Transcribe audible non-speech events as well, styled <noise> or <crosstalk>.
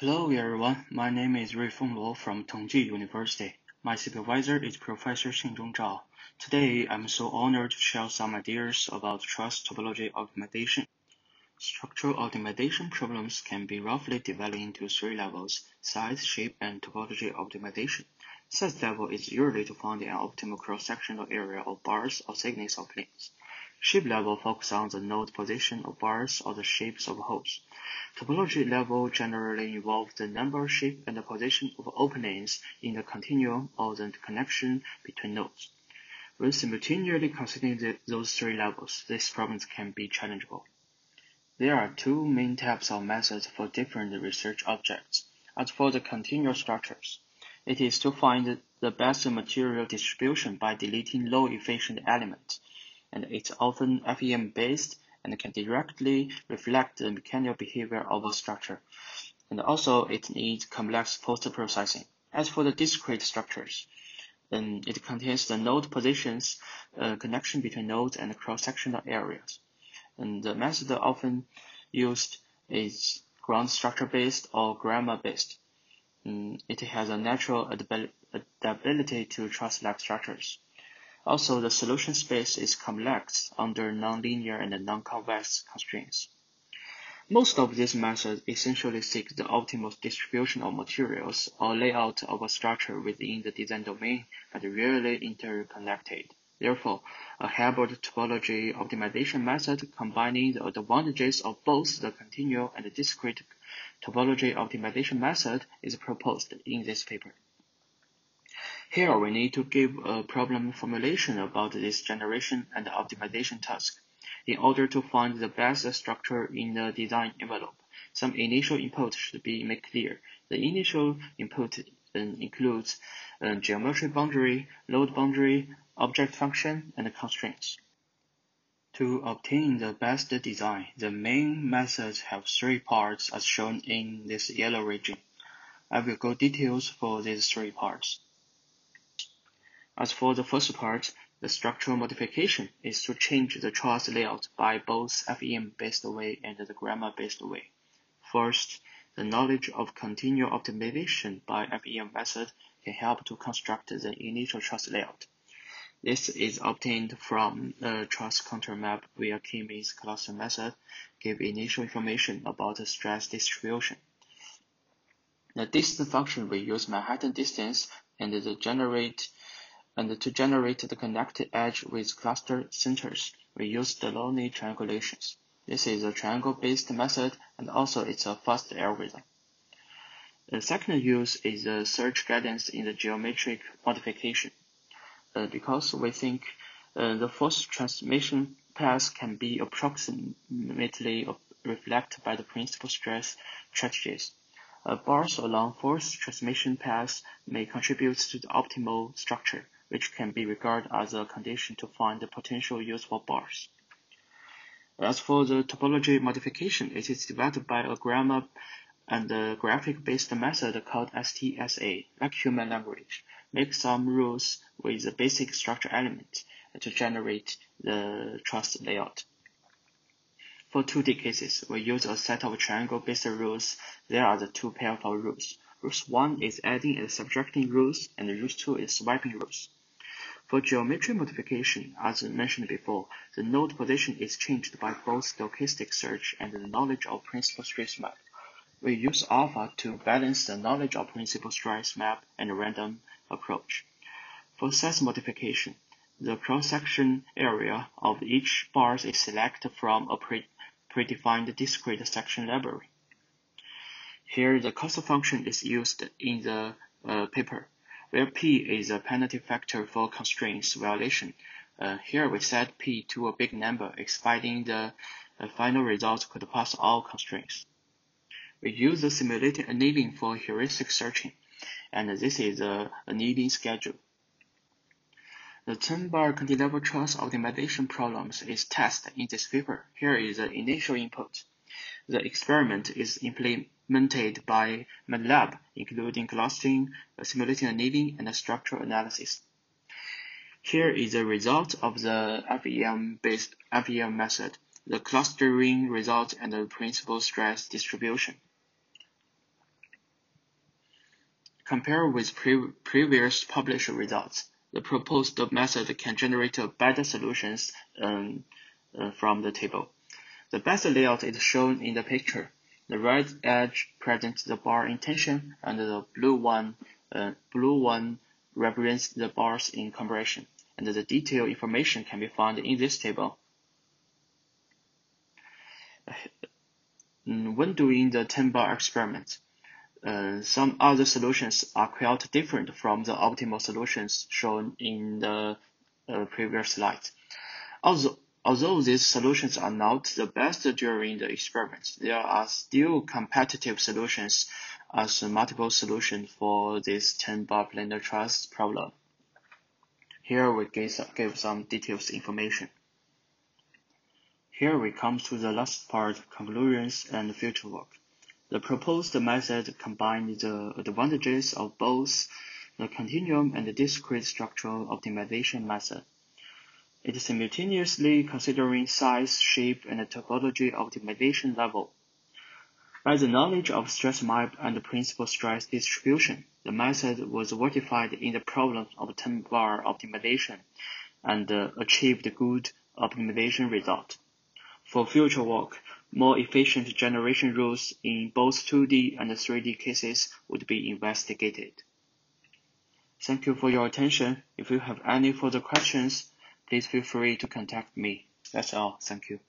Hello everyone, my name is Ruifeng Luo from Tongji University. My supervisor is Professor Xianzhong Zhao. Today, I'm so honored to share some ideas about truss topology optimization. Structural optimization problems can be roughly divided into three levels, size, shape, and topology optimization. Size level is usually to find an optimal cross-sectional area of bars or thickness of planes. Shape level focuses on the node position of bars or the shapes of holes. Topology level generally involves the number, shape, and the position of openings in the continuum or the connection between nodes. When simultaneously considering those three levels, these problems can be challengeable. There are two main types of methods for different research objects. As for the continual structures, it is to find the best material distribution by deleting low efficient elements and it's often FEM-based and can directly reflect the mechanical behavior of a structure. And also, it needs complex post-processing. As for the discrete structures, um, it contains the node positions, uh, connection between nodes, and cross-sectional areas. And the method often used is ground structure-based or grammar-based. Um, it has a natural adaptability to truss-like structures. Also, the solution space is complex under nonlinear and non-convex constraints. Most of these methods essentially seek the optimal distribution of materials or layout of a structure within the design domain, but rarely interconnected. Therefore, a hybrid topology optimization method combining the advantages of both the continual and discrete topology optimization method is proposed in this paper. Here we need to give a problem formulation about this generation and optimization task. In order to find the best structure in the design envelope, some initial input should be made clear. The initial input um, includes a geometric boundary, load boundary, object function, and constraints. To obtain the best design, the main methods have three parts as shown in this yellow region. I will go details for these three parts. As for the first part, the structural modification is to change the truss layout by both FEM-based way and the grammar-based way. First, the knowledge of continual optimization by FEM method can help to construct the initial truss layout. This is obtained from the stress contour map via K-means cluster method, give initial information about the stress distribution. The distance function will use Manhattan distance and the generate and to generate the connected edge with cluster centers, we use the Delaunay triangulations. This is a triangle-based method and also it's a fast algorithm. The second use is the search guidance in the geometric modification. Uh, because we think uh, the force transmission path can be approximately reflected by the principal stress trajectories. Uh, bars along force transmission paths may contribute to the optimal structure which can be regarded as a condition to find the potential use for bars. As for the topology modification, it is developed by a grammar and a graphic-based method called STSA, like human language. Make some rules with the basic structure element to generate the truss layout. For 2D cases, we use a set of triangle-based rules. There are the two pairs of rules. Rules 1 is adding and subtracting rules, and rules 2 is swiping rules. For geometry modification, as mentioned before, the node position is changed by both stochastic search and the knowledge of principal stress map. We use alpha to balance the knowledge of principal stress map and random approach. For size modification, the cross-section area of each bar is selected from a pre predefined discrete section library. Here, the cost function is used in the uh, paper where P is a penalty factor for constraints violation. Uh, here we set P to a big number, expecting the uh, final result could pass all constraints. We use the simulated annealing for heuristic searching, and this is a annealing schedule. The 10-bar cantilever truss optimization problems is tested in this paper. Here is the initial input. The experiment is implemented by MATLAB, including clustering, simulating annealing, and structural analysis. Here is the result of the FEM-based FEM method, the clustering result and the principal stress distribution. Compared with pre previous published results, the proposed method can generate better solutions um, uh, from the table. The best layout is shown in the picture. The red edge presents the bar in tension, and the blue one, uh, blue one represents the bars in compression, and the detailed information can be found in this table. <sighs> Mm, when doing the 10-bar experiment, uh, some other solutions are quite different from the optimal solutions shown in the uh, previous slide. Although, although these solutions are not the best during the experiment, there are still competitive solutions as multiple solution for this 10-bar planar truss problem. Here we give, give some details information. Here we come to the last part, conclusions and future work. The proposed method combines the advantages of both the continuum and the discrete structural optimization method. It is simultaneously considering size, shape, and topology optimization level. By the knowledge of stress map and principal stress distribution, the method was verified in the problem of 10-bar optimization and uh, achieved good optimization result. For future work, more efficient generation rules in both 2D and 3D cases would be investigated. Thank you for your attention. If you have any further questions, please feel free to contact me. That's all. Thank you.